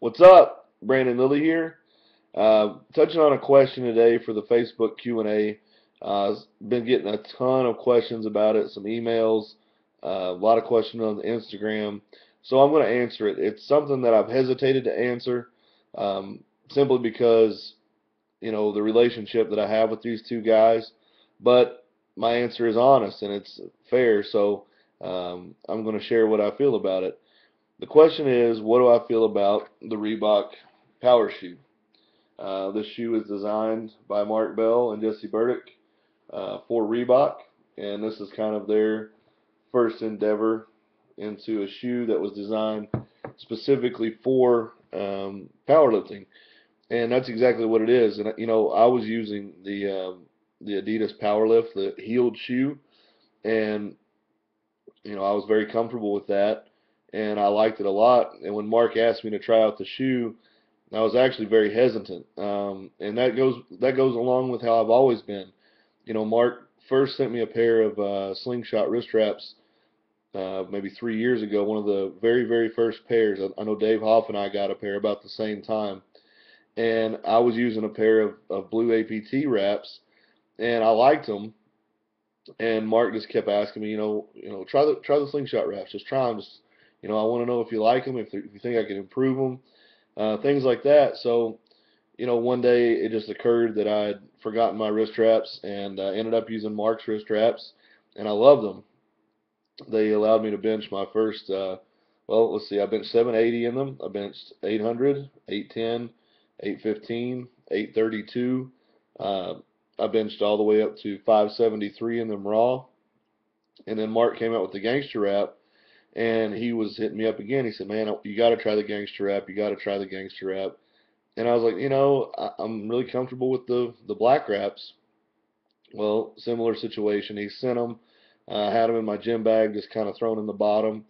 What's up? Brandon Lilly here. Uh, touching on a question today for the Facebook Q&A. Uh, been getting a ton of questions about it, some emails, uh, a lot of questions on the Instagram. So I'm going to answer it. It's something that I've hesitated to answer um, simply because, you know, the relationship that I have with these two guys. But my answer is honest and it's fair. So um, I'm going to share what I feel about it. The question is, what do I feel about the Reebok Power Shoe? Uh, this shoe is designed by Mark Bell and Jesse Burdick uh, for Reebok, and this is kind of their first endeavor into a shoe that was designed specifically for um, powerlifting, and that's exactly what it is. And you know, I was using the um, the Adidas Powerlift, the heeled shoe, and you know, I was very comfortable with that and I liked it a lot. And when Mark asked me to try out the shoe, I was actually very hesitant. Um, and that goes that goes along with how I've always been. You know, Mark first sent me a pair of uh, slingshot wrist straps uh, maybe three years ago. One of the very very first pairs. I, I know Dave Hoff and I got a pair about the same time, and I was using a pair of, of blue APT wraps, and I liked them. And Mark just kept asking me, you know, you know, try the try the slingshot wraps, just try them, just you know, I want to know if you like them, if, if you think I can improve them, uh, things like that. So, you know, one day it just occurred that I had forgotten my wrist straps and uh, ended up using Mark's wrist straps, and I love them. They allowed me to bench my first, uh, well, let's see, I benched 780 in them. I benched 800, 810, 815, 832. Uh, I benched all the way up to 573 in them raw. And then Mark came out with the gangster wrap and he was hitting me up again. He said, "Man, you got to try the gangster wrap. You got to try the gangster wrap." And I was like, you know, I, I'm really comfortable with the the black wraps. Well, similar situation. He sent them. I uh, had them in my gym bag, just kind of thrown in the bottom.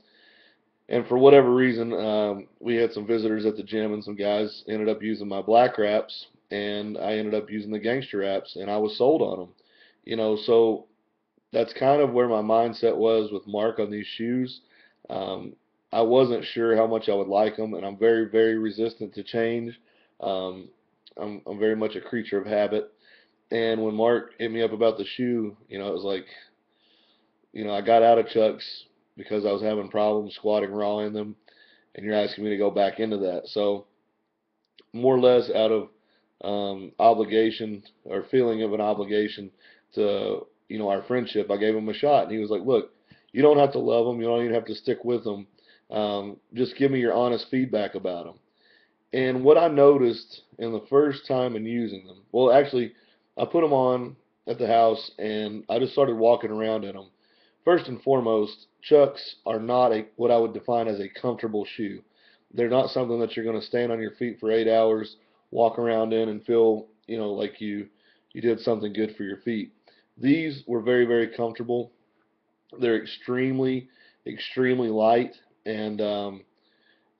And for whatever reason, um, we had some visitors at the gym, and some guys ended up using my black wraps, and I ended up using the gangster wraps, and I was sold on them. You know, so that's kind of where my mindset was with Mark on these shoes. Um, I wasn't sure how much I would like them, and I'm very, very resistant to change. Um, I'm, I'm very much a creature of habit. And when Mark hit me up about the shoe, you know, it was like, you know, I got out of Chucks because I was having problems squatting raw in them, and you're asking me to go back into that. So, more or less out of um, obligation or feeling of an obligation to, you know, our friendship, I gave him a shot, and he was like, look, you don't have to love them. You don't even have to stick with them. Um, just give me your honest feedback about them. And what I noticed in the first time in using them, well, actually, I put them on at the house and I just started walking around in them. First and foremost, Chucks are not a what I would define as a comfortable shoe. They're not something that you're going to stand on your feet for eight hours, walk around in, and feel you know like you you did something good for your feet. These were very very comfortable. They're extremely, extremely light, and um,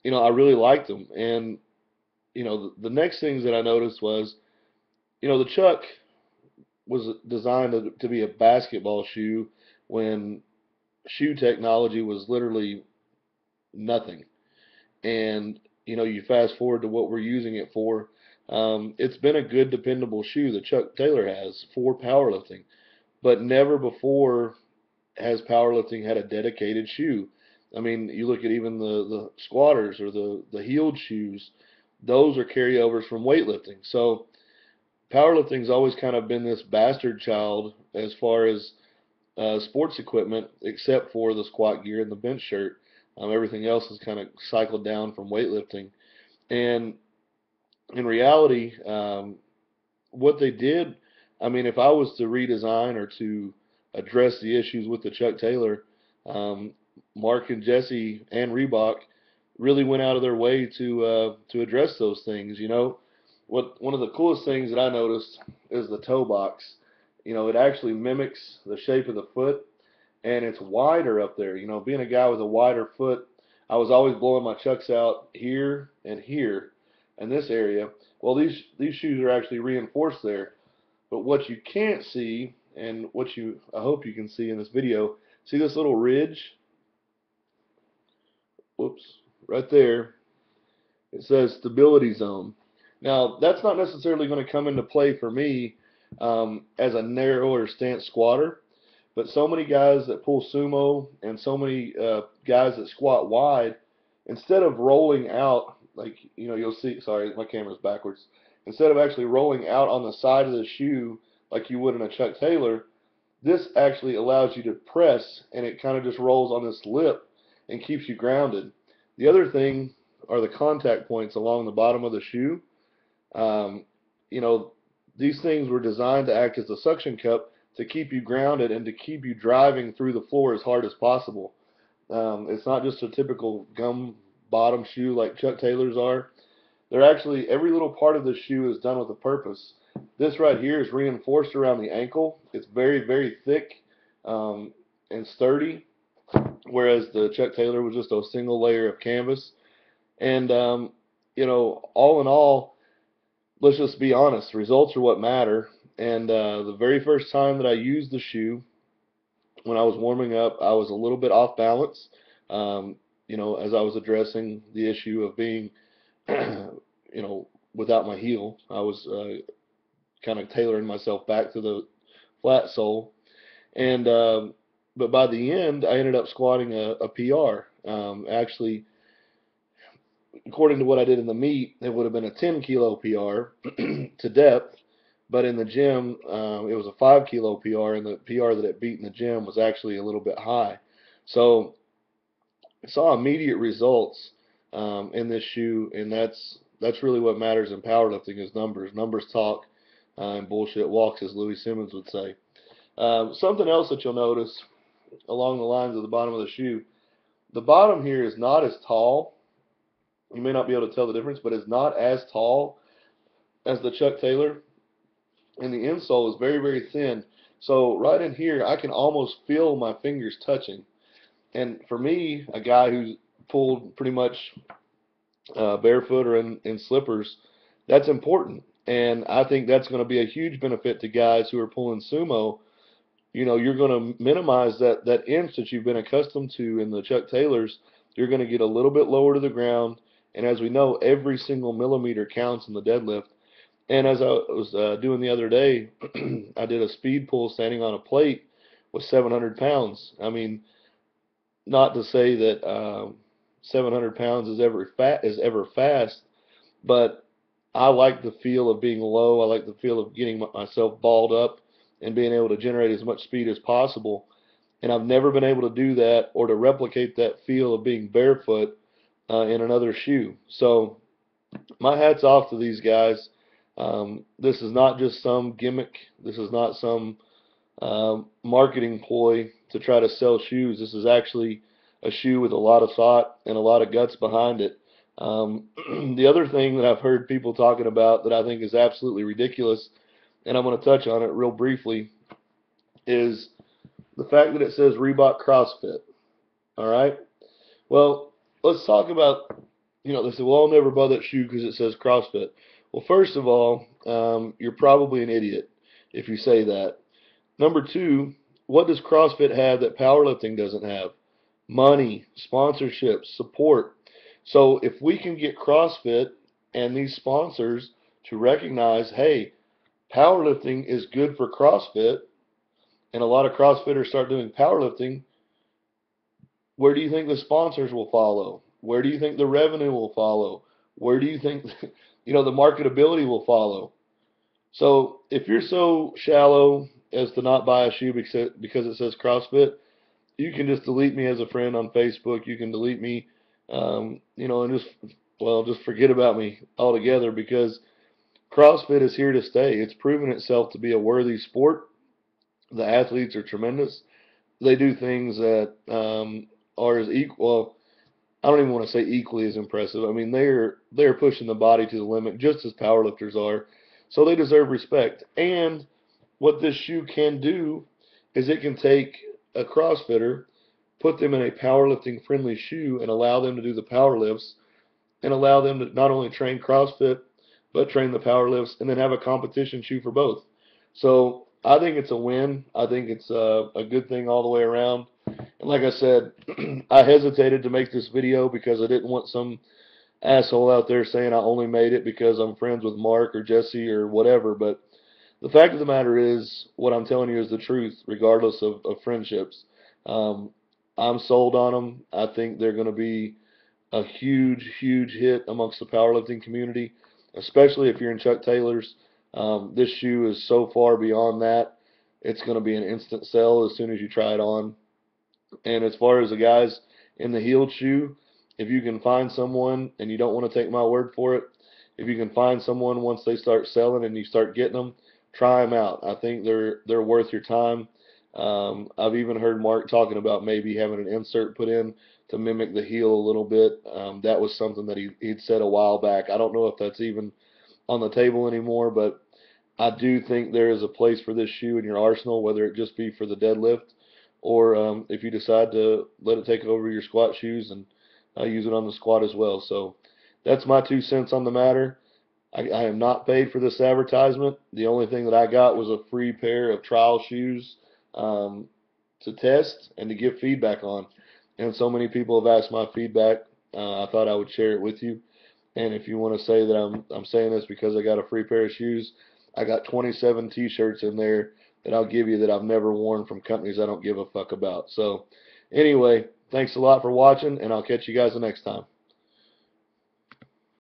you know I really liked them. And you know the, the next things that I noticed was, you know, the Chuck was designed to, to be a basketball shoe when shoe technology was literally nothing. And you know, you fast forward to what we're using it for. Um, it's been a good, dependable shoe that Chuck Taylor has for powerlifting, but never before has powerlifting had a dedicated shoe. I mean, you look at even the, the squatters or the, the heeled shoes, those are carryovers from weightlifting. So powerlifting's always kind of been this bastard child as far as uh, sports equipment, except for the squat gear and the bench shirt. Um, everything else has kind of cycled down from weightlifting. And in reality, um, what they did, I mean, if I was to redesign or to address the issues with the Chuck Taylor. Um, Mark and Jesse and Reebok really went out of their way to uh, to address those things. You know, what one of the coolest things that I noticed is the toe box. You know, it actually mimics the shape of the foot, and it's wider up there. You know, being a guy with a wider foot, I was always blowing my chucks out here and here in this area. Well, these these shoes are actually reinforced there. But what you can't see and what you I hope you can see in this video. See this little ridge? Whoops right there. It says stability zone. Now, that's not necessarily going to come into play for me um, as a narrower stance squatter, but so many guys that pull sumo and so many uh, guys that squat wide, instead of rolling out, like, you know, you'll see, sorry, my camera's backwards, instead of actually rolling out on the side of the shoe like you would in a Chuck Taylor, this actually allows you to press and it kind of just rolls on this lip and keeps you grounded. The other thing are the contact points along the bottom of the shoe. Um, you know, these things were designed to act as a suction cup to keep you grounded and to keep you driving through the floor as hard as possible. Um, it's not just a typical gum bottom shoe like Chuck Taylor's are. They're actually, every little part of the shoe is done with a purpose. This right here is reinforced around the ankle. It's very, very thick um, and sturdy, whereas the Chuck Taylor was just a single layer of canvas. And, um, you know, all in all, let's just be honest, results are what matter. And uh, the very first time that I used the shoe, when I was warming up, I was a little bit off balance. Um, you know, as I was addressing the issue of being, you know, without my heel, I was uh, kind of tailoring myself back to the flat sole. And um, but by the end, I ended up squatting a, a PR. Um, actually, according to what I did in the meet, it would have been a 10 kilo PR to depth. But in the gym, um, it was a 5 kilo PR, and the PR that it beat in the gym was actually a little bit high. So I saw immediate results um, in this shoe, and that's that's really what matters in powerlifting is numbers. Numbers talk, uh, and bullshit walks, as Louie Simmons would say. Um, something else that you'll notice along the lines of the bottom of the shoe, the bottom here is not as tall. You may not be able to tell the difference, but it's not as tall as the Chuck Taylor. And the insole is very, very thin. So right in here, I can almost feel my fingers touching. And for me, a guy who's pulled pretty much uh, barefoot or in, in slippers, that's important. And I think that's going to be a huge benefit to guys who are pulling sumo. You know, you're going to minimize that, that inch that you've been accustomed to in the Chuck Taylors. You're going to get a little bit lower to the ground. And as we know, every single millimeter counts in the deadlift. And as I was uh, doing the other day, I did a speed pull standing on a plate with 700 pounds. I mean, not to say that um, 700 pounds is ever fat is ever fast, but I like the feel of being low. I like the feel of getting myself balled up and being able to generate as much speed as possible. And I've never been able to do that or to replicate that feel of being barefoot uh, in another shoe. So my hat's off to these guys. Um, this is not just some gimmick. This is not some um, marketing ploy to try to sell shoes. This is actually a shoe with a lot of thought and a lot of guts behind it. Um, the other thing that I've heard people talking about that I think is absolutely ridiculous, and I'm going to touch on it real briefly, is the fact that it says Reebok CrossFit. All right. Well, let's talk about. You know, they say, "Well, I'll never buy that shoe because it says CrossFit." Well, first of all, um, you're probably an idiot if you say that. Number two, what does CrossFit have that powerlifting doesn't have? Money, sponsorships, support. So if we can get CrossFit and these sponsors to recognize, hey, powerlifting is good for CrossFit, and a lot of CrossFitters start doing powerlifting, where do you think the sponsors will follow? Where do you think the revenue will follow? Where do you think, you know, the marketability will follow? So if you're so shallow as to not buy a shoe because because it says CrossFit, you can just delete me as a friend on Facebook. You can delete me um, you know, and just well, just forget about me altogether because CrossFit is here to stay. It's proven itself to be a worthy sport. The athletes are tremendous. They do things that um, are as equal. I don't even want to say equally as impressive. I mean, they're they're pushing the body to the limit just as powerlifters are. So they deserve respect. And what this shoe can do is it can take a CrossFitter put them in a powerlifting friendly shoe and allow them to do the power lifts and allow them to not only train CrossFit but train the power lifts and then have a competition shoe for both. So I think it's a win. I think it's a, a good thing all the way around. And like I said, I hesitated to make this video because I didn't want some asshole out there saying I only made it because I'm friends with Mark or Jesse or whatever. But the fact of the matter is, what I'm telling you is the truth, regardless of, of friendships. Um, I'm sold on them. I think they're going to be a huge, huge hit amongst the powerlifting community, especially if you're in Chuck Taylor's. Um, this shoe is so far beyond that. It's going to be an instant sell as soon as you try it on. And as far as the guys in the heel shoe, if you can find someone and you don't want to take my word for it, if you can find someone once they start selling and you start getting them, try them out. I think they're they're worth your time. Um, I've even heard Mark talking about maybe having an insert put in to mimic the heel a little bit. Um, that was something that he he'd said a while back. I don't know if that's even on the table anymore, but I do think there is a place for this shoe in your arsenal, whether it just be for the deadlift or um, if you decide to let it take over your squat shoes and uh, use it on the squat as well. So that's my two cents on the matter. I, I am not paid for this advertisement. The only thing that I got was a free pair of trial shoes um, to test and to give feedback on. And so many people have asked my feedback. Uh, I thought I would share it with you. And if you want to say that I'm I'm saying this because I got a free pair of shoes, I got 27 T-shirts in there that I'll give you that I've never worn from companies I don't give a fuck about. So, anyway, thanks a lot for watching, and I'll catch you guys the next time.